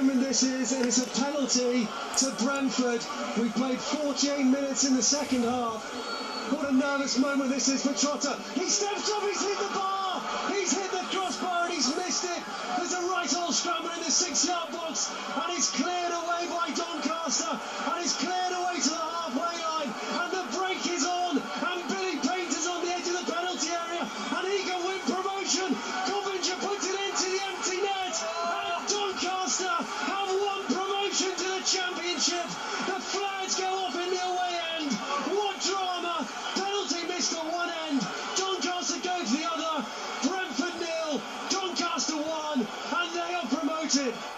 moment this is, and it's a penalty to Brentford. We played 14 minutes in the second half. What a nervous moment this is for Trotta. He steps up, he's hit the bar, he's hit the crossbar, and he's missed it. There's a right old scramble in the six-yard box, and it's cleared away by Doncaster, and it's cleared away to the halfway line, and the break is on, and Billy Paynter's on the edge of the penalty area, and he can win promotion. Championship. The flags go up in the away end. What drama! Penalty missed at one end. Doncaster go to the other. Brentford nil. Doncaster one, and they are promoted.